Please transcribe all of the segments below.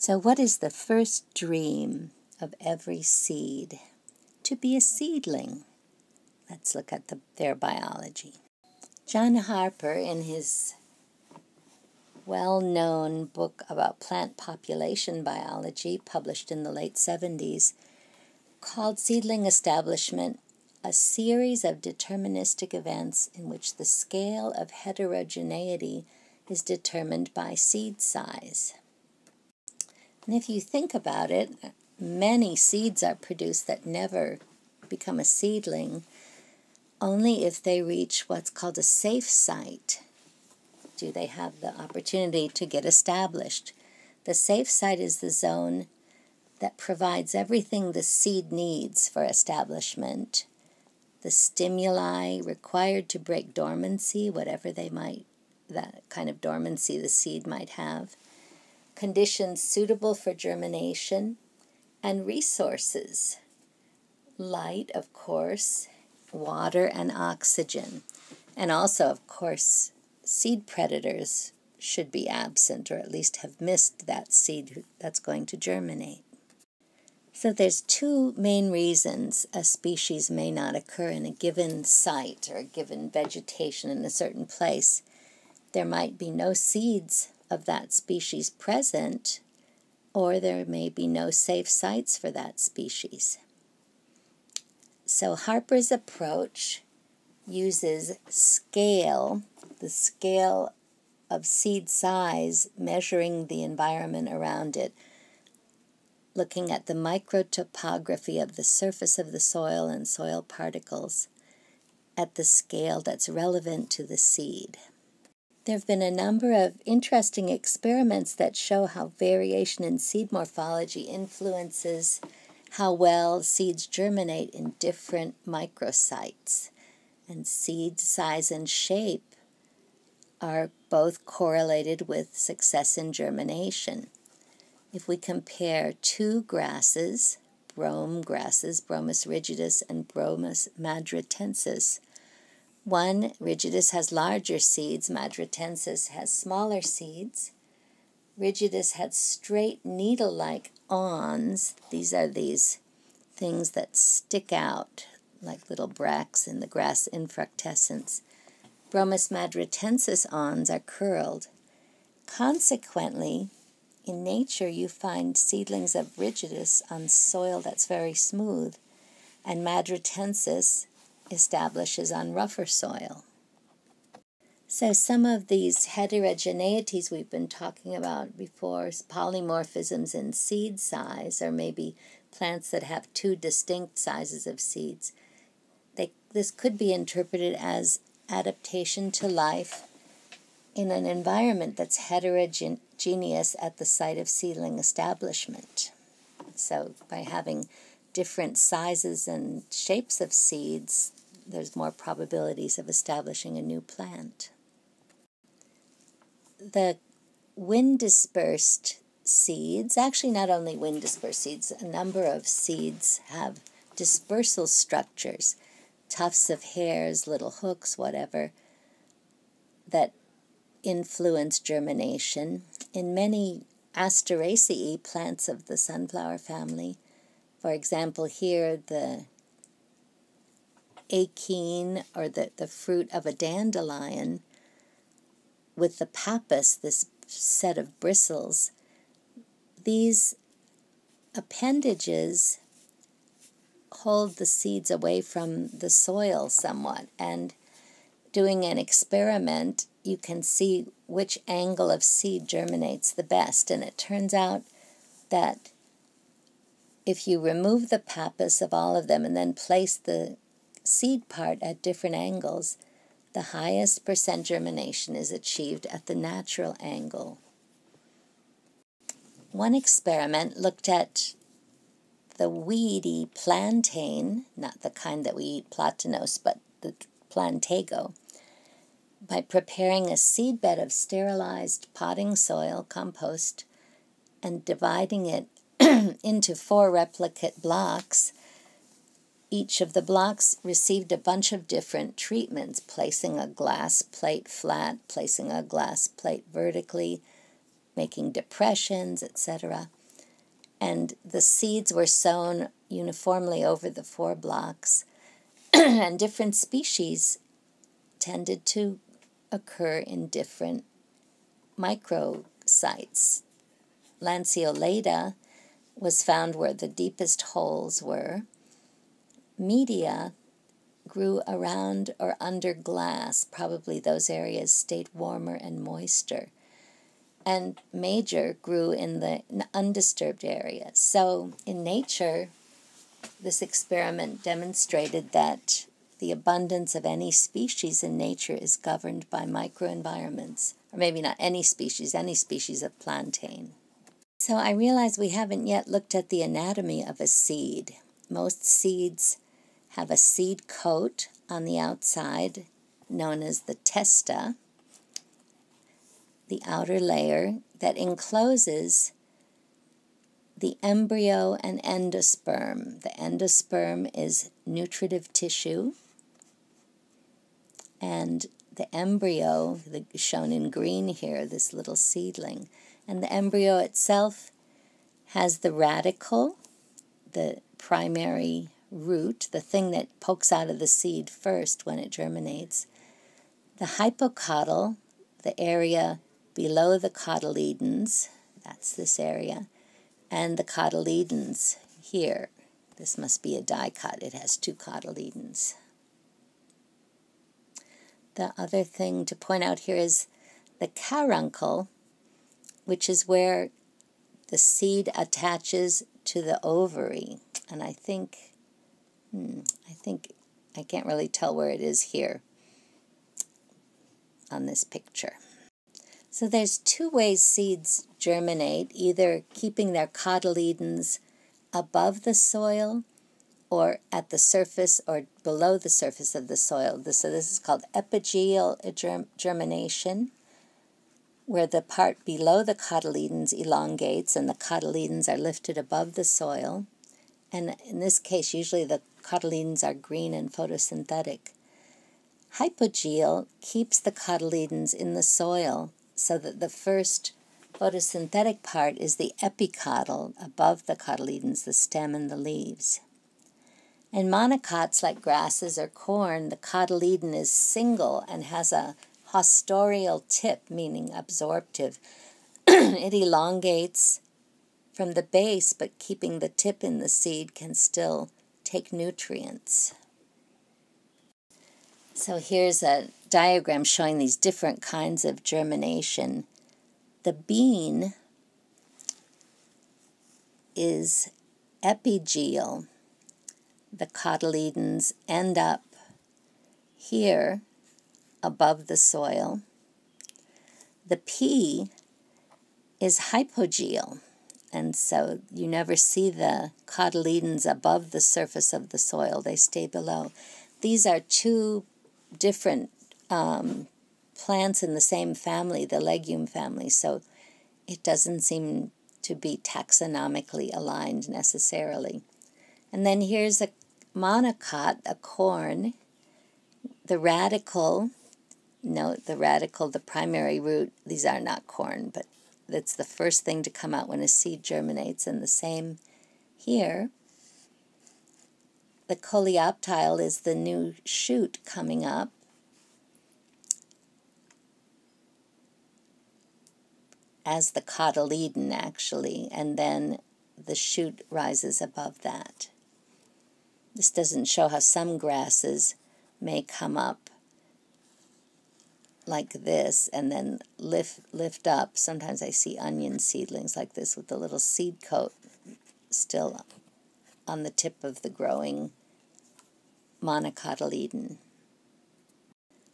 So, what is the first dream of every seed? To be a seedling. Let's look at the, their biology. John Harper, in his well known book about plant population biology, published in the late 70s, called seedling establishment a series of deterministic events in which the scale of heterogeneity is determined by seed size. And if you think about it, many seeds are produced that never become a seedling only if they reach what's called a safe site do they have the opportunity to get established. The safe site is the zone that provides everything the seed needs for establishment. The stimuli required to break dormancy, whatever they might, that kind of dormancy the seed might have, conditions suitable for germination, and resources. Light, of course, water and oxygen, and also, of course, seed predators should be absent or at least have missed that seed that's going to germinate. So there's two main reasons a species may not occur in a given site or a given vegetation in a certain place. There might be no seeds of that species present, or there may be no safe sites for that species. So Harper's approach uses scale the scale of seed size, measuring the environment around it, looking at the microtopography of the surface of the soil and soil particles at the scale that's relevant to the seed. There have been a number of interesting experiments that show how variation in seed morphology influences how well seeds germinate in different microsites. And seed size and shape are both correlated with success in germination. If we compare two grasses, brome grasses, Bromus rigidus and Bromus madritensis, one, rigidus, has larger seeds, madritensis has smaller seeds. Rigidus had straight needle like awns. These are these things that stick out like little bracts in the grass infructescence. Bromus madritensis awns are curled. Consequently, in nature you find seedlings of rigidus on soil that's very smooth, and madritensis establishes on rougher soil. So, some of these heterogeneities we've been talking about before, polymorphisms in seed size, or maybe plants that have two distinct sizes of seeds, they, this could be interpreted as adaptation to life in an environment that's heterogeneous at the site of seedling establishment. So, by having different sizes and shapes of seeds, there's more probabilities of establishing a new plant. The wind dispersed seeds, actually, not only wind dispersed seeds, a number of seeds have dispersal structures tufts of hairs, little hooks, whatever, that influence germination. In many Asteraceae plants of the sunflower family, for example, here the achene or the, the fruit of a dandelion with the pappus, this set of bristles, these appendages hold the seeds away from the soil somewhat. And doing an experiment, you can see which angle of seed germinates the best. And it turns out that if you remove the pappus of all of them and then place the seed part at different angles, the highest percent germination is achieved at the natural angle. One experiment looked at the weedy plantain, not the kind that we eat platanos, but the plantago, by preparing a seedbed of sterilized potting soil compost and dividing it into four replicate blocks. Each of the blocks received a bunch of different treatments, placing a glass plate flat, placing a glass plate vertically, making depressions, etc. And the seeds were sown uniformly over the four blocks, and different species tended to occur in different microsites. Lanceolata was found where the deepest holes were. Media grew around or under glass. Probably those areas stayed warmer and moister. And major grew in the undisturbed areas. So in nature, this experiment demonstrated that the abundance of any species in nature is governed by microenvironments, or maybe not any species, any species of plantain. So I realize we haven't yet looked at the anatomy of a seed. Most seeds have a seed coat on the outside, known as the testa, the outer layer that encloses the embryo and endosperm. The endosperm is nutritive tissue, and the embryo, the, shown in green here, this little seedling, and the embryo itself has the radicle, the primary root, the thing that pokes out of the seed first when it germinates, the hypocotyl, the area below the cotyledons, that's this area, and the cotyledons here. This must be a dicot, it has two cotyledons. The other thing to point out here is the caruncle, which is where the seed attaches to the ovary. And I think Hmm, I think I can't really tell where it is here on this picture. So there's two ways seeds germinate, either keeping their cotyledons above the soil or at the surface or below the surface of the soil. So this is called epigeal germination, where the part below the cotyledons elongates and the cotyledons are lifted above the soil. And in this case, usually the cotyledons are green and photosynthetic. Hypogeal keeps the cotyledons in the soil so that the first photosynthetic part is the epicotyl above the cotyledons, the stem and the leaves. In monocots like grasses or corn, the cotyledon is single and has a haustorial tip, meaning absorptive. it elongates from the base, but keeping the tip in the seed can still take nutrients. So here's a diagram showing these different kinds of germination. The bean is epigeal. The cotyledons end up here above the soil. The pea is hypogeal and so you never see the cotyledons above the surface of the soil, they stay below. These are two different um, plants in the same family, the legume family, so it doesn't seem to be taxonomically aligned necessarily. And then here's a monocot, a corn. The radicle, note the radicle, the primary root, these are not corn, but that's the first thing to come out when a seed germinates. And the same here. The coleoptile is the new shoot coming up. As the cotyledon, actually, and then the shoot rises above that. This doesn't show how some grasses may come up like this and then lift lift up. Sometimes I see onion seedlings like this with the little seed coat still on the tip of the growing monocotyledon.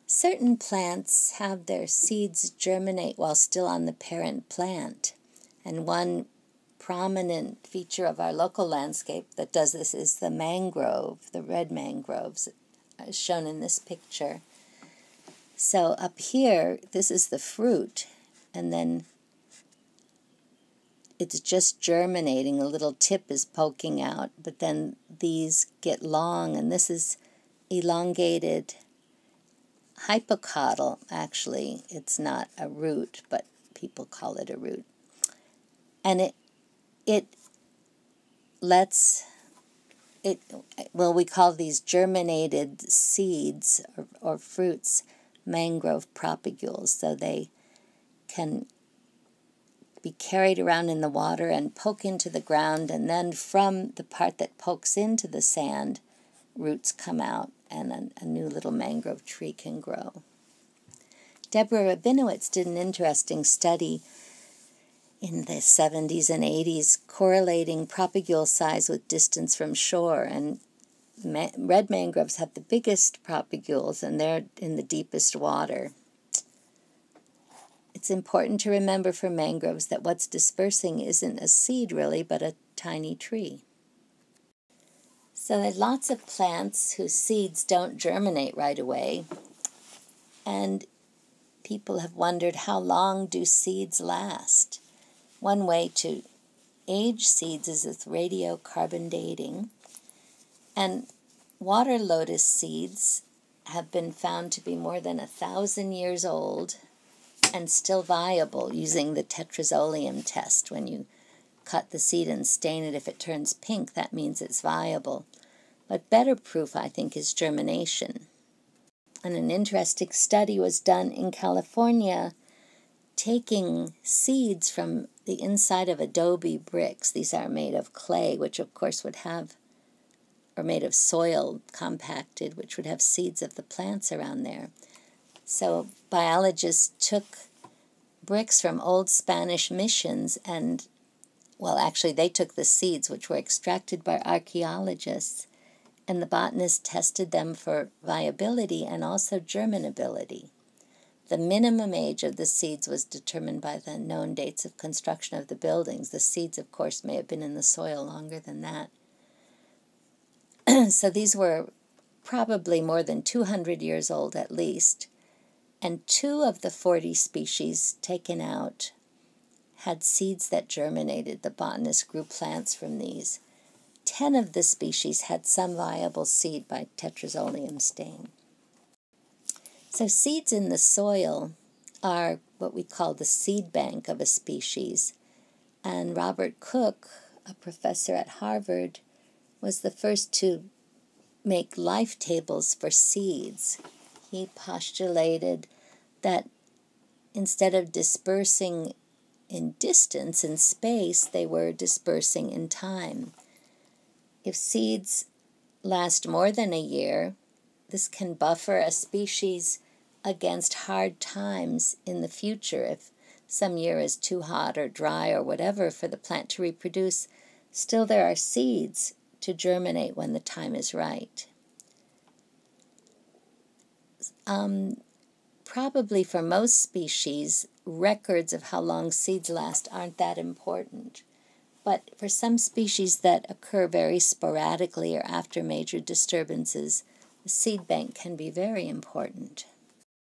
Certain plants have their seeds germinate while still on the parent plant, and one prominent feature of our local landscape that does this is the mangrove, the red mangroves, as shown in this picture. So up here, this is the fruit, and then it's just germinating. A little tip is poking out, but then these get long, and this is elongated hypocotyl. Actually, it's not a root, but people call it a root. and it it lets it well we call these germinated seeds or, or fruits mangrove propagules so they can be carried around in the water and poke into the ground and then from the part that pokes into the sand roots come out and a, a new little mangrove tree can grow deborah rabinowitz did an interesting study in the 70s and 80s correlating propagule size with distance from shore. And ma- red mangroves have the biggest propagules and they're in the deepest water. It's important to remember for mangroves that what's dispersing isn't a seed really, but a tiny tree. So there are lots of plants whose seeds don't germinate right away. And people have wondered how long do seeds last? One way to age seeds is with radiocarbon dating. And water lotus seeds have been found to be more than a thousand years old and still viable using the tetrazolium test. When you cut the seed and stain it, if it turns pink, that means it's viable. But better proof, I think, is germination. And an interesting study was done in California taking seeds from the inside of adobe bricks. These are made of clay, which of course would have, or made of soil compacted, which would have seeds of the plants around there. So biologists took bricks from old Spanish missions and, well, actually, they took the seeds, which were extracted by archaeologists, and the botanists tested them for viability and also germinability. The minimum age of the seeds was determined by the known dates of construction of the buildings. The seeds, of course, may have been in the soil longer than that. so these were probably more than 200 years old at least, and two of the 40 species taken out had seeds that germinated. The botanist grew plants from these. Ten of the species had some viable seed by tetrazolium stain. So, seeds in the soil are what we call the seed bank of a species. And Robert Cook, a professor at Harvard, was the first to make life tables for seeds. He postulated that instead of dispersing in distance and space, they were dispersing in time. If seeds last more than a year, this can buffer a species against hard times in the future if some year is too hot or dry or whatever for the plant to reproduce, still there are seeds to germinate when the time is right. Um, probably for most species, records of how long seeds last aren't that important. But for some species that occur very sporadically or after major disturbances, the seed bank can be very important.